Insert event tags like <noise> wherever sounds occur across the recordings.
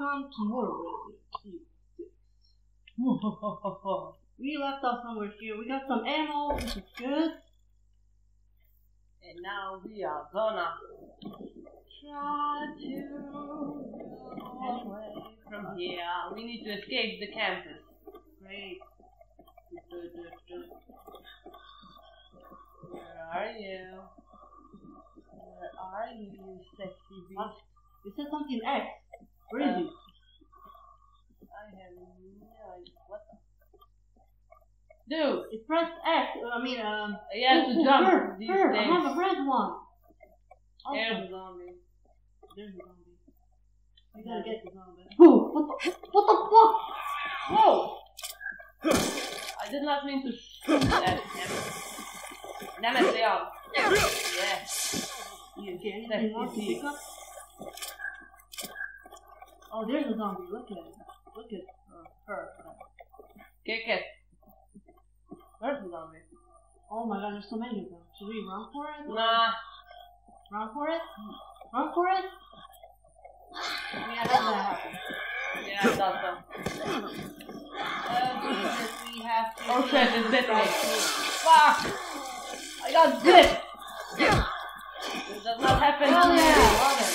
Welcome to more Resident We left off somewhere here. We got some ammo, which is good. And now we are gonna Try to go away from here. We need to escape the campus. Great. Where are you? Where are you, you sexy beast? You said something X. Where is Uh, he? I have no idea. What the? Dude! It pressed X. uh, mean, um. Yeah, oh, to oh, jump Her, these her, I days. have a red one. There's a zombie. There's a zombie. We gotta get the zombie. Who? What the? What the fuck? Whoa! I did not mean to shoot at him. Damn it, Leon. Yeah. You get anything more to pick up? Oh, there's a zombie. Look at it. Look at uh, her. Kick it. Where's the zombie? Oh my god, there's so many of them. Should we run for it? Nah. Run for it? Run for it? Yeah, that's what happened. Yeah, I thought so. Uh, Jesus, we have to. Oh shit, it bit me. Fuck! I got bit! It does not happen Hell to yeah, me. love it.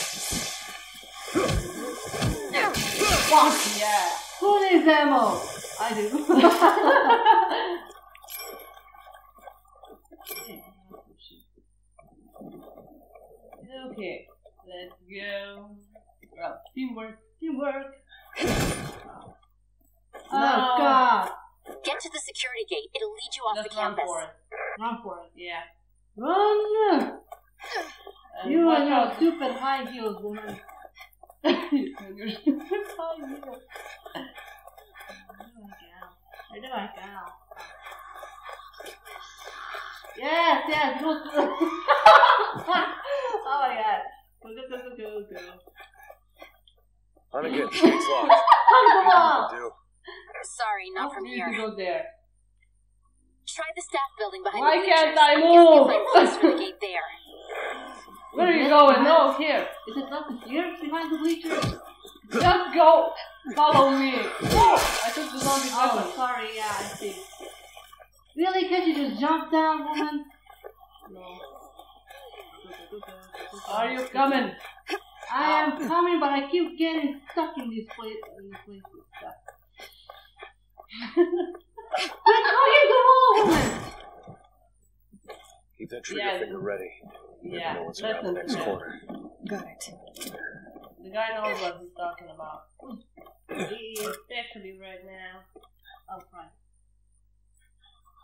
Fuck yeah! Who needs ammo? I do. <laughs> <laughs> okay, let's go. Well, teamwork. Teamwork. Oh No. Ah. god. Get to the security gate. It'll lead you off Let's the run campus. for it. Run for it. Yeah. Run! And You watch and your stupid high heels, woman. <laughs> And your stupid high heels. Where do I go? Yes, yes, go to the... oh my god. Go, go, go, go, go, go. Hunnigan, it's locked. Come on! Do. Sorry, not from You need here. to go there. Try the staff building behind Why the can't. I move? for the gate there. Where are you going? No, here. Is it not here behind the bleachers? Just go. Follow me. I took the zombie Oh, weapon. sorry, yeah, I see. Really? Can't you just jump down, woman? No. Are you coming? I am coming, but I keep getting stuck in these places. In these places. <laughs> Quit hugging oh, the wall, woman! Keep that trigger Yeah. finger ready. You never Yeah, know what's around the next that. corner. Got it. The guy knows what he's talking about. Yeah. definitely right now. Oh, right.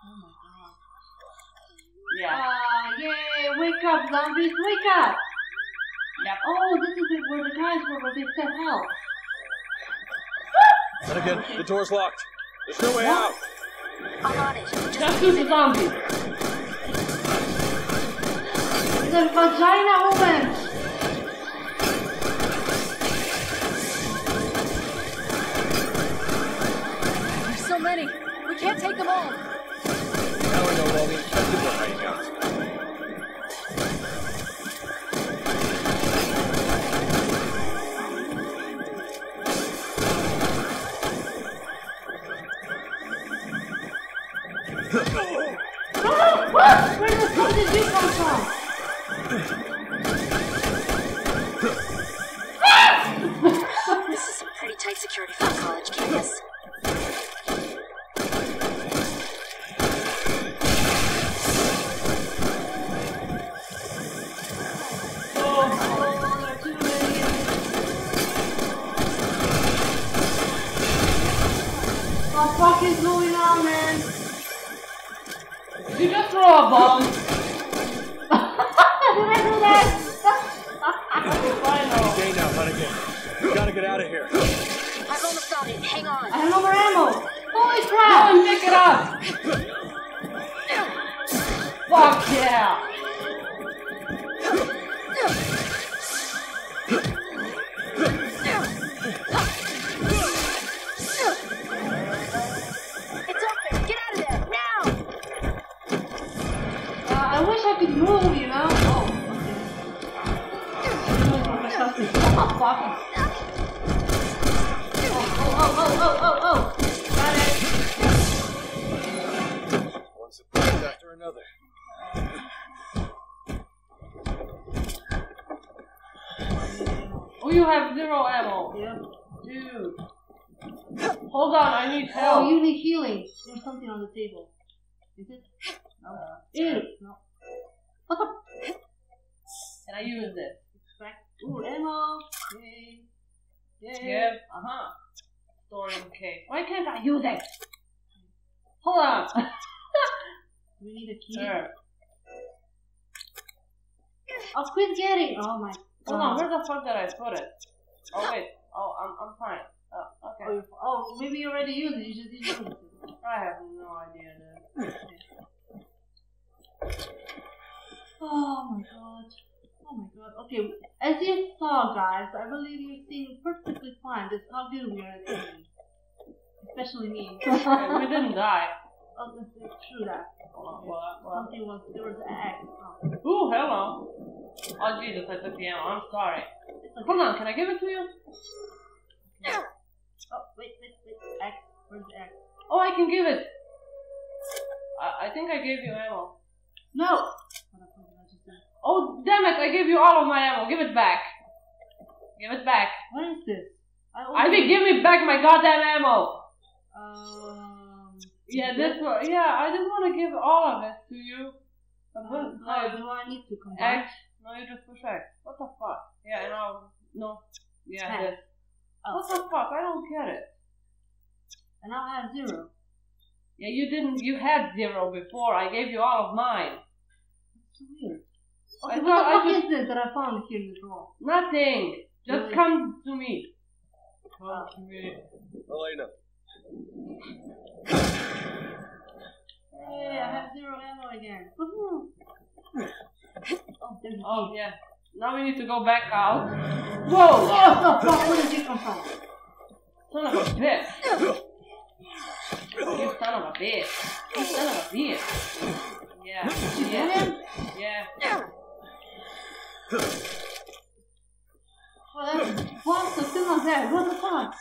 Oh my god. Yeah. Ah, yay! Wake up, zombies! Wake up! Yep. Oh, this is it where the guys were where they said help. Hunnigan, the door's locked. There's no way out. I'm on it. Just Just shoot the zombie. A vagina woman! There's so many. We can't take them all. Now I know all the infected are hiding out. Where the fuck did you come from? This is some pretty tight security for college campus. Fuck is going on, man? Did you just throw a bomb? Final. Okay now, Hunnigan. We gotta get out of here. I've almost got it. Hang I on. have no more ammo. Holy Go crap! and pick it up. Fuck yeah. Hold on, I need help. Oh, you need healing. There's something on the table. Is it? No. Ew. No. What the? Can I use this? Back. Ooh, ammo. Yay. Yay. Yep. Uh huh. Storing okay. Why can't I use it? Hold on. <laughs> <laughs> We need a key? Sure. Oh, quit getting. Oh my. Hold on. Where the fuck did I put it? Oh wait. Oh, I'm I'm fine. Oh, Oh, okay. you- oh, maybe you already used it. You just didn't use it. I have no idea. Dude. <sighs> Oh my god. Oh my god. Okay, as you saw, guys, I believe you're seeing perfectly fine just how good we are at. Especially me. <laughs> We didn't die. Oh, that's that's true that. Hold on. What? What? Something was, there was an X. Oh, Ooh, hello. Oh Jesus, I took the ammo. I'm sorry. okay. Hold on. Can I give it to you? Oh, Where's? Oh, I can give it. I, I think I gave you ammo. No! What the fuck did I just do? Oh, damn it! I gave you all of my ammo. Give it back. Give it back. What is this? I I think give me back my goddamn ammo. Um. Yeah, this one. Yeah, I didn't want to give all of it to you. But what? Um, No, oh, do I need to combine? X. No, you just push X. What the fuck? Yeah, and I'll no. Yeah, this. Oh. What the fuck? I don't get it. And now I have zero. Yeah, you didn't. You had zero before. I gave you all of mine. That's so weird. I what thought the I fuck just- is this that I found here in this room? Nothing. Just Really? come to me. Come to me. Helena. Hey, I have zero ammo again. Oh, Oh yeah. Now we need to go back out. Whoa! Oh, the fuck? Where did you come from? Son of a bitch. Son of a bitch. You son of a bitch. Yeah. You Yeah. him? Yeah. Oh, that's what? The thing on there. What the fuck?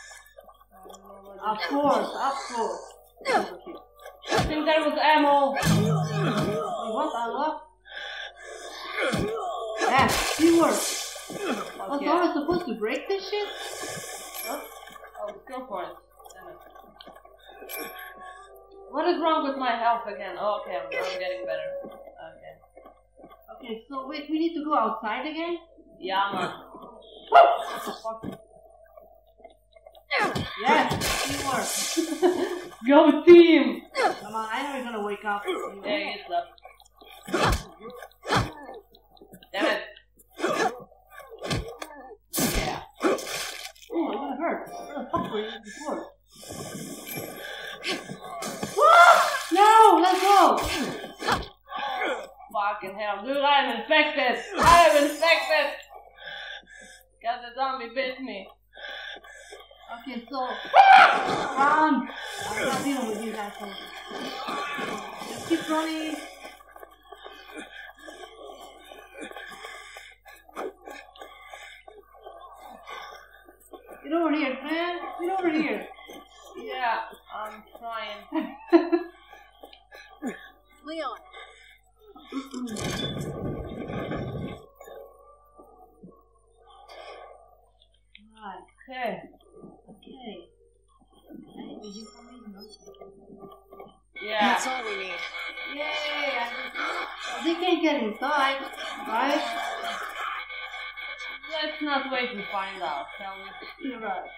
Of course, of course. I think there was ammo. What? What? Yeah. Oh, Okay. so I supposed to break this shit? Huh? Oh, go for it. What is wrong with my health again? Oh, okay, I'm, I'm getting better. Okay. Okay, so wait, we need to go outside again? Yeah, man. What the? Yes, teamwork. <laughs> Go team! Come on, I know you're gonna wake up. Yeah, is left. Damn it. Yeah. Oh, I'm gonna hurt. Where the fuck were you before? No, let's go. <laughs> Fucking hell, dude, I am infected! I am infected! Cause the zombie bit me. Okay, so run. I'm not dealing with these assholes. Just keep running. Get over here, man. Get over here. Yeah, I'm trying. <laughs> Leon, Right. Okay. Okay. Anything you? Yeah. that's all we need. Yay! They can't get inside, right? Let's not wait to find out, shall we? Right.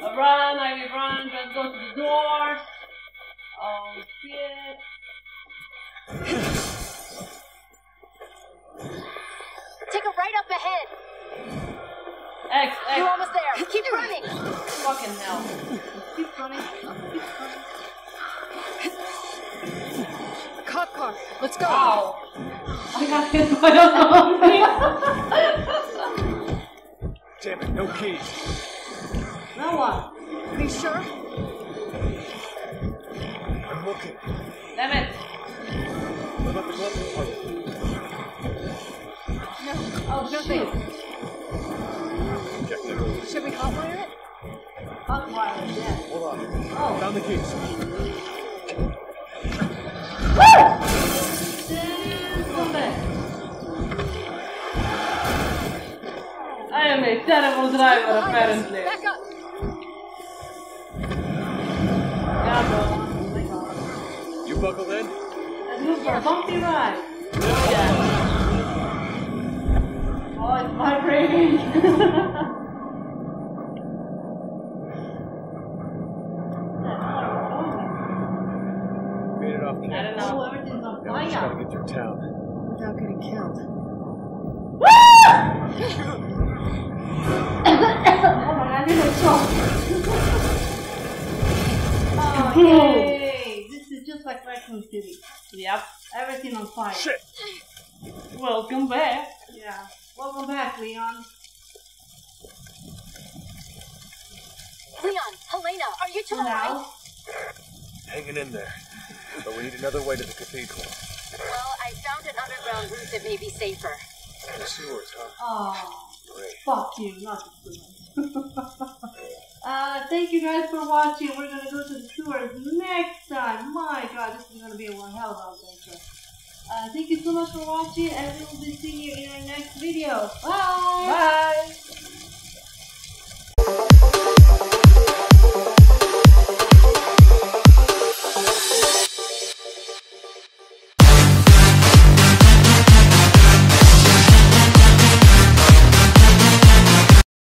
Uh, run, I will run, just go to the door. Oh shit. Take a right up ahead. X, X. You're almost there. Keep running. fucking hell. Keep running. Keep running. Cop car. Let's go. Ow. I got hit by a zombie. Damn it, no key. Now what? Are you sure? I'm looking. Damn it. No shit. thanks. Check that. Should we hotwire it? Hot wire, yeah. Hold on. Oh. Found the keys. Back. I am a terrible driver, apparently. Back up. Yeah, bro. You buckled in? Let's move for a bumpy ride. Yeah. Oh, it's vibrating. Made it off I don't know. Everything's on Now just gotta get through town. Without getting killed. oh my god, this is so. oh, yay! This is just like Raccoon City. Yep. Everything on fire. Shit! Welcome back. Yeah. Welcome back, Leon. Leon, Helena, are you two alright? Now, Hanging in there. But we need another way to the cathedral. Well, I found an underground route that may be safer. The sewers, huh? oh, Great. fuck you, not the sewers. <laughs> uh, thank you guys for watching. We're gonna go to the sewers next time. My god, this is gonna be a one hell of a adventure. Uh, thank you so much for watching, and we will be seeing you in our next video. Bye! Bye.